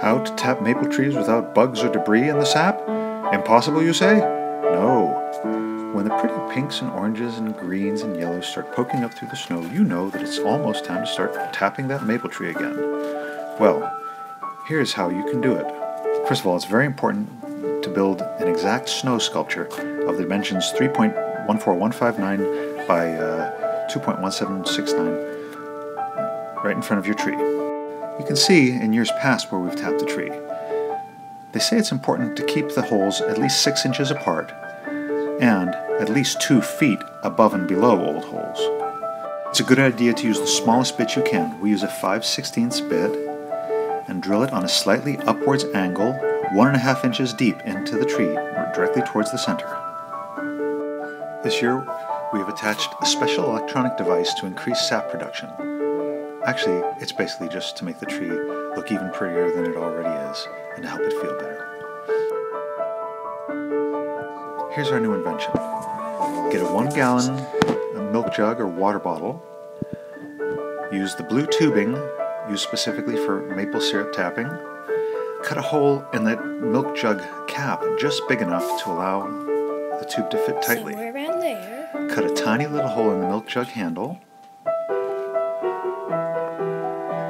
How to tap maple trees without bugs or debris in the sap? Impossible, you say? No. When the pretty pinks and oranges and greens and yellows start poking up through the snow, you know that it's almost time to start tapping that maple tree again. Well, here's how you can do it. First of all, it's very important to build an exact snow sculpture of the dimensions 3.14159 by uh, 2.1769 right in front of your tree. You can see in years past where we've tapped the tree. They say it's important to keep the holes at least 6 inches apart and at least 2 feet above and below old holes. It's a good idea to use the smallest bit you can. We use a 5 16 bit and drill it on a slightly upwards angle, one and a half inches deep into the tree, directly towards the center. This year, we have attached a special electronic device to increase sap production. Actually, it's basically just to make the tree look even prettier than it already is and to help it feel better. Here's our new invention. Get a one gallon milk jug or water bottle. Use the blue tubing used specifically for maple syrup tapping. Cut a hole in that milk jug cap just big enough to allow the tube to fit tightly. Somewhere around there. Cut a tiny little hole in the milk jug handle.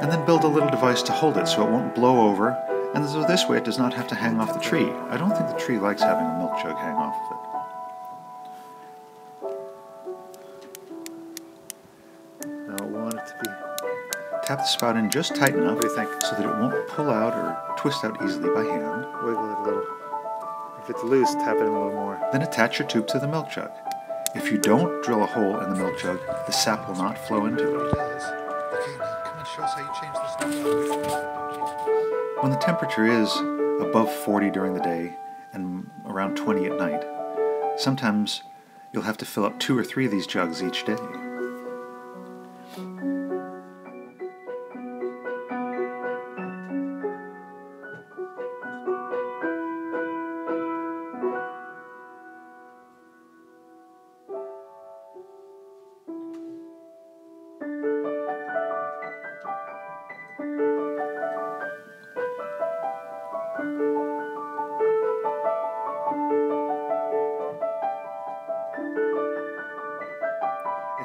And then build a little device to hold it so it won't blow over. And so this way it does not have to hang off the tree. I don't think the tree likes having a milk jug hang off of it. Now I want it to be tap the spout in just tight enough think? so that it won't pull out or twist out easily by hand. Wiggle it a little. If it's loose, tap it in a little more. Then attach your tube to the milk jug. If you don't drill a hole in the milk jug, the sap will not flow into it. When the temperature is above 40 during the day and around 20 at night, sometimes you'll have to fill up two or three of these jugs each day.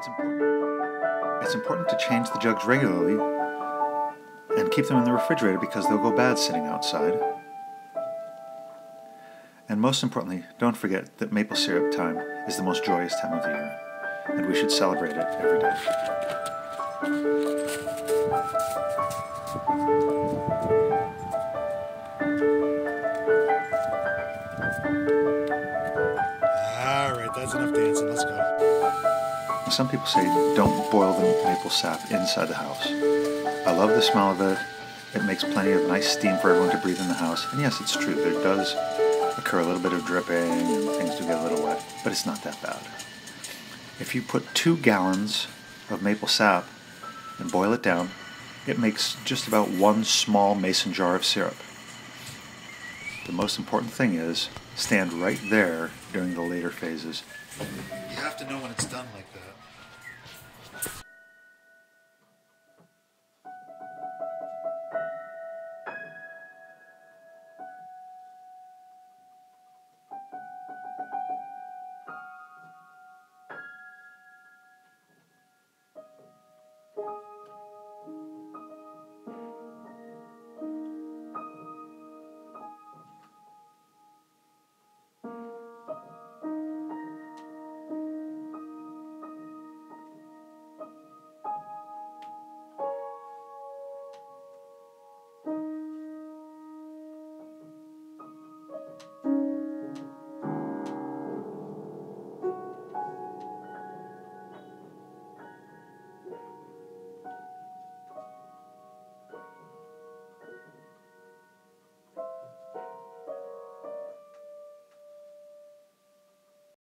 It's important. It's important to change the jugs regularly and keep them in the refrigerator because they'll go bad sitting outside. And most importantly, don't forget that maple syrup time is the most joyous time of the year, and we should celebrate it every day. All right, that's enough. Some people say don't boil the maple sap inside the house. I love the smell of it. It makes plenty of nice steam for everyone to breathe in the house. And yes, it's true, there does occur a little bit of dripping and things do get a little wet, but it's not that bad. If you put two gallons of maple sap and boil it down, it makes just about one small mason jar of syrup. The most important thing is stand right there during the later phases. You have to know when it's done like that.